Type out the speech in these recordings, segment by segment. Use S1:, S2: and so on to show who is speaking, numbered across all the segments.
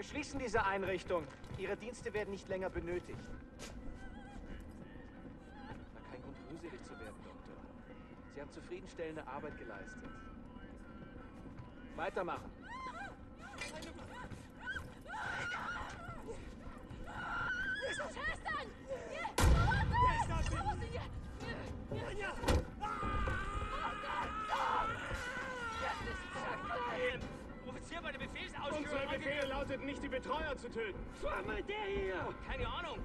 S1: Wir schließen diese Einrichtung. Ihre Dienste werden nicht länger benötigt. War kein Grund, gruselig zu werden, Doktor. Sie haben zufriedenstellende Arbeit geleistet. Weitermachen.
S2: Betreuer zu töten.
S3: War mal der hier. Keine Ahnung.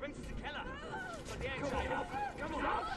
S3: Bringt sie in den Keller. Von der entscheidet.
S2: komm auf.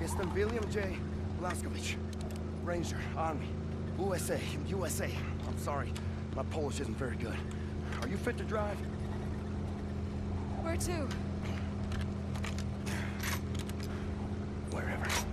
S2: Jestem William J. Blazkowicz, Ranger, Army, USA, USA. I'm sorry, my Polish isn't very good. Are you fit to drive?
S4: Where to?
S2: Wherever.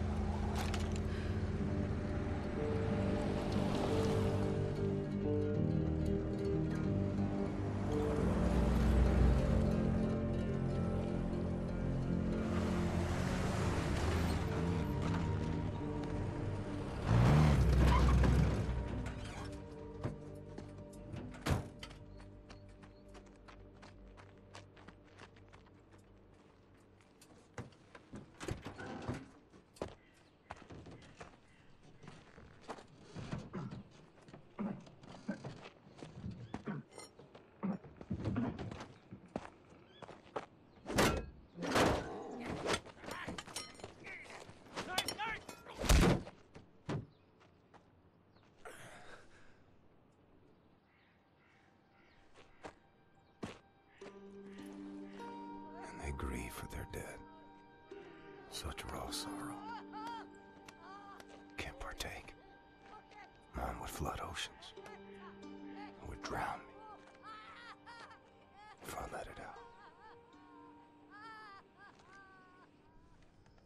S5: Such raw sorrow. Can't partake. Mine would flood oceans. It Would drown me. If I let it out.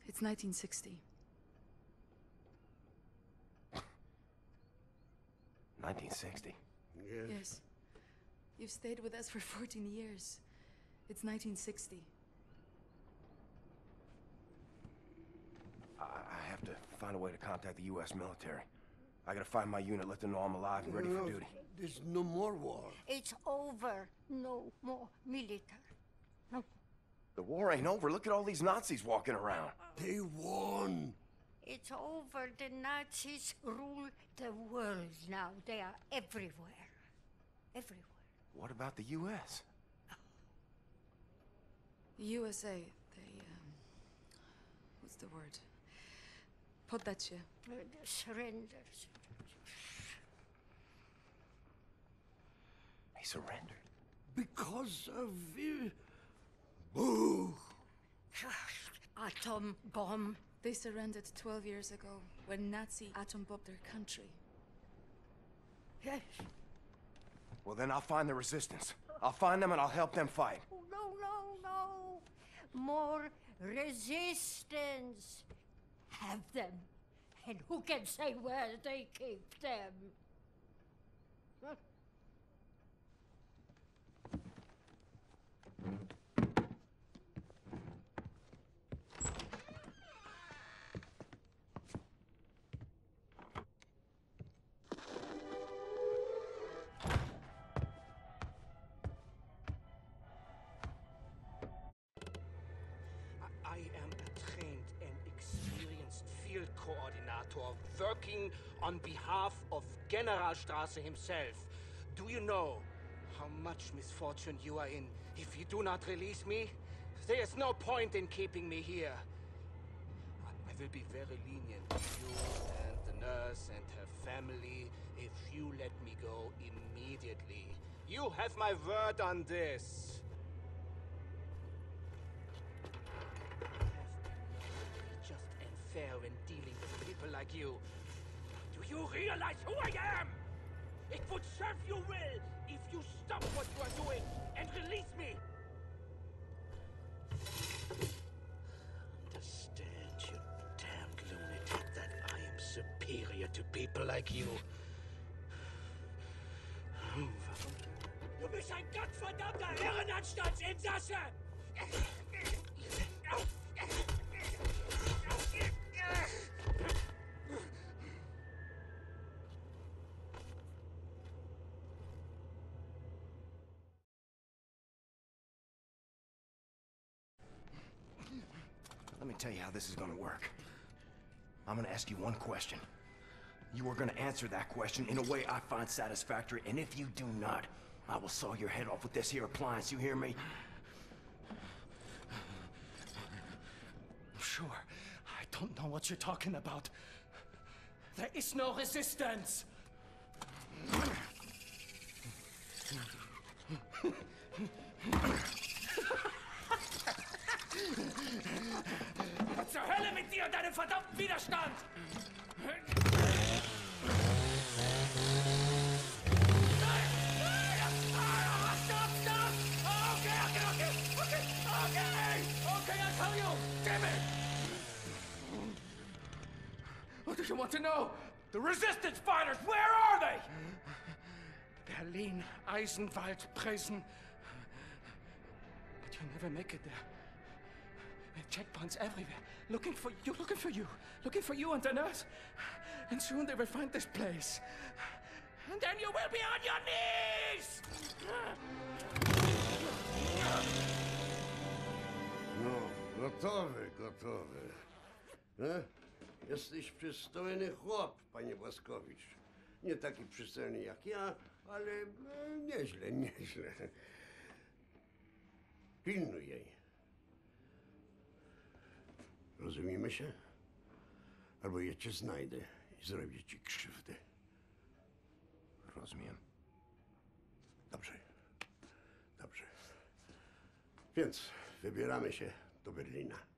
S4: It's 1960.
S5: 1960.
S4: Yes. Yes. You've stayed with us for 14 years. It's 1960.
S2: I, I have to find a way to contact the U.S. military. I gotta find my unit, let them know I'm alive and ready for duty.
S6: There's no more war.
S7: It's over. No more military. No.
S2: The war ain't over. Look at all these Nazis walking around.
S6: They won.
S7: It's over. The Nazis rule the world now. They are everywhere. Everywhere.
S2: What about the U.S.?
S4: The USA, they, um. What's the word? Poddacie.
S7: Uh, the surrenders.
S2: He surrendered.
S6: Because of. Uh, boo!
S7: Atom bomb.
S4: They surrendered 12 years ago when Nazi atom bombed their country.
S7: Yes.
S2: Well, then I'll find the resistance. I'll find them and I'll help them fight.
S7: Oh, no, no, no. More resistance. Have them. And who can say where they keep them? Huh?
S1: Working on behalf of General Strasse himself. Do you know how much misfortune you are in if you do not release me? There is no point in keeping me here. I will be very lenient with you and the nurse and her family if you let me go immediately. You have my word on this. just and fair people like you. Do you realize who I am? It would serve you well if you stop what you are doing and release me. Understand, you damned lunatic, that I am superior to people like you. Du bist ein gottverdammter Herrenanstaltsinsasse!
S2: Let me tell you how this is gonna work. I'm gonna ask you one question. You are gonna answer that question in a way I find satisfactory, and if you do not, I will saw your head off with this here appliance, you hear me?
S1: Sure, I don't know what you're talking about. There is no resistance. zur Hölle mit dir und deinem verdammten Widerstand! What do you want to know?
S2: The resistance fighters, where are they?
S1: Berlin, Eisenwald, Prison. But you never make it there. Checkpoints everywhere. Looking for you, looking for you, looking for you and the nurse. And soon they will find this place. And then you will be on your knees!
S6: No, gotowy, gotowy. E? Jesteś przystojny chłop, panie Błaskowicz. Nie taki przystojny jak ja, ale e, nieźle, nieźle. Pilnuj jej. Rozumiemy się? Albo ja cię znajdę i zrobię ci krzywdę.
S5: Rozumiem.
S6: Dobrze. Dobrze. Więc wybieramy się do Berlina.